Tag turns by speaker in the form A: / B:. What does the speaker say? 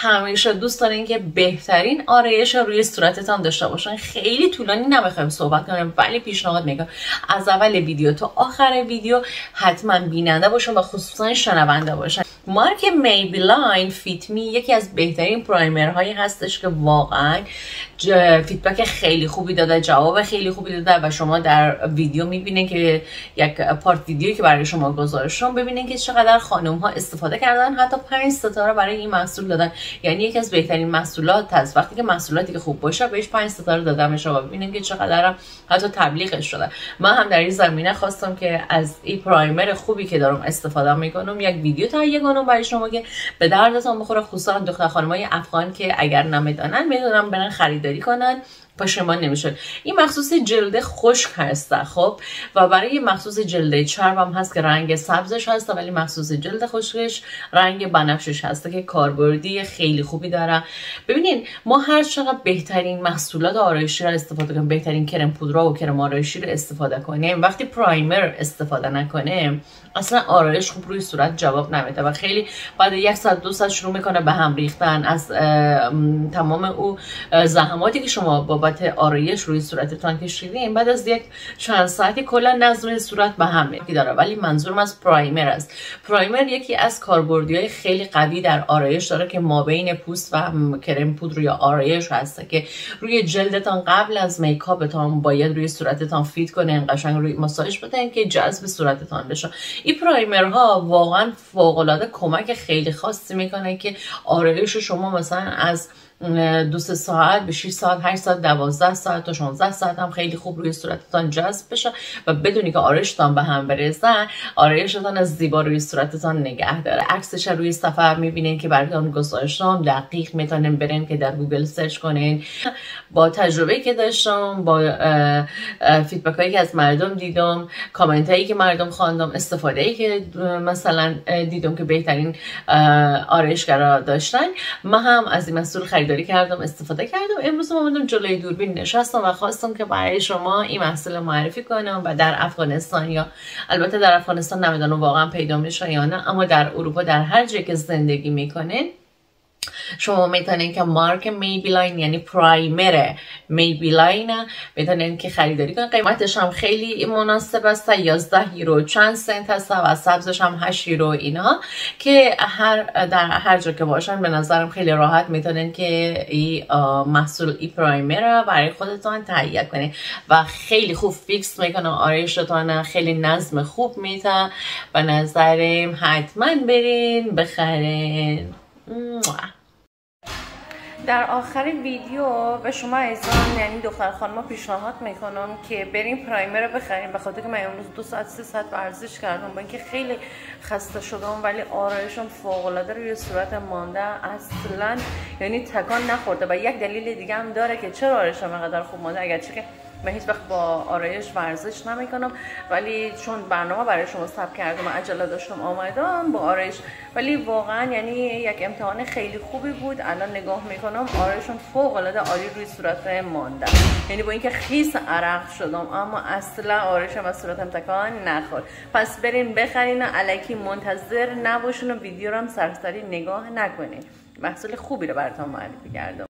A: همیشه دوست دارین که بهترین آرایش روی صورتتان داشته باشن خیلی طولانی نمی‌خوایم صحبت کنیم ولی پیشنهاد می‌کنم. از اول ویدیو تا آخر ویدیو حتما بیننده باشن و خصوصا شنونده باشن مارک Maybelline Fit Me یکی از بهترین primer هایی هستش که واقعا feedback خیلی خوبی داده جواب خیلی خوبی داده و شما در ویدیو می‌بینید که یک part ویدیو که برای شما گذاشتم ببینید که چقدر خانم ها استفاده کردن. حتی 5 ستاره برای این محصول دادن. یعنی یکی از بهترین محصولات هست. وقتی که محصولاتی که خوب باشه بهش 5 ستاره دادم. شما ببینید که چقدر حتی تبلیغش شده. من هم در این زمینه خواستم که از این پرایمر خوبی که دارم استفاده می‌کنم یک ویدیو تهیه کنم برای شما که به دردتان بخوره. خصوصا دختر خانمای افغان که اگر نمی‌دانن می‌دونم برن خریداری کنن. پشمان نمیشه این مخصوص جلد خشک هسته خب؟ و برای مخصوص جلد چرب هم هست که رنگ سبزش هست ولی مخصوص جلد خشکش رنگ بنفشش هست که کاربردی خیلی خوبی داره. ببینین ما هر چقدر بهترین محصولات آرایشی رو استفاده کنیم بهترین کرم پودرا و کرم آرایشی رو استفاده کنیم وقتی پرایمر استفاده نکنیم اصلا آرایش خوب روی صورت جواب نمیده و خیلی بعد یک ساعت دو ساعت شروع می‌کنه به هم ریختن. از تمام او زحماتی که شما بابت آرایش روی صورتتان کشیدین بعد از یک چند ساعتی کلا نظم صورت به هم داره ولی منظورم از پرایمر است. پرایمر یکی از کاربردی های خیلی قوی در آرایش داره که ما بین پوست و کرم پودر یا آرایش هسته که روی جلدتان قبل از میکاپتان باید روی صورتتان فیت کنه قشنگ روی مساج بدن که جذب صورتتان بشه. این پرایمرها واقعا فوق العاده کمک خیلی خاصی می‌کنه که آرایش شما مثلا از دو سه ساعت به 6 ساعت 8 ساعت 12 ساعت تا 16 ساعت هم خیلی خوب روی صورتتان جذب بشه و بدونی که آرایشتان به هم بریزه آرایشتان از زیبا روی صورتتان نگه داره. عکسش روی صفحه می‌بینین که براتون گذاشتم دقیق می‌تونین برین که در گوگل سرچ کنین. با تجربه که داشتم با feedback هایی که از مردم دیدم کامنت هایی که مردم خواندم استفاده ای که مثلا دیدم که بهترین آرایشگرا داشتن ما هم از این محصول خرید خریداری کردم استفاده کردم. امروز اومدم جلوی دوربین نشستم و خواستم که برای شما این محصول معرفی کنم و در افغانستان یا البته در افغانستان نمی‌دونم واقعا پیدا میشه یا نه اما در اروپا در هر جایی که زندگی می‌کنین شما می‌تونین که مارک میبیلاین یعنی پرایمر میبیلاین می‌تونین که خریداری کنین. قیمتش هم خیلی مناسب است. 11 یورو چند سنت هست و سبزش هم 8 یورو اینا. که هر در هر جا که باشن به نظرم خیلی راحت می‌تونین که این محصول ای پرایمر برای خودتان تهیه کنین. و خیلی خوب فیکس می‌کنه آرایشتان خیلی نظم خوب میتن به نظرم حتما برین بخرین. در آخر ویدیو به شما ایزان یعنی دختر خانم پیشنهاد می‌کنم که بریم پرایمر رو بخریم. به خاطر که من امروز دو ساعت سه ساعت ورزش کردم با اینکه خیلی خسته شدم ولی آرایشم فوق العاده روی صورت مانده اصلا یعنی تکان نخورده و یک دلیل دیگه هم داره که چرا آرایشم اینقدر خوب مانده. اگرچه که من هیچ وقت با آرایش ورزش نمی کنم ولی چون برنامه برای شما ثبت کردم و عجله داشتم آمدم با آرایش ولی واقعا یعنی یک امتحان خیلی خوبی بود. الان نگاه می‌کنم آرایشون فوق العاده عالی روی صورت مانده. یعنی با اینکه خیس عرق شدم اما اصلا آرایشم از صورتم تکان نخورد. پس برین بخرین و علکی منتظر نباشین و ویدیو رو هم سرسری نگاه نکنین. محصول خوبی رو براتون معرفی کردم.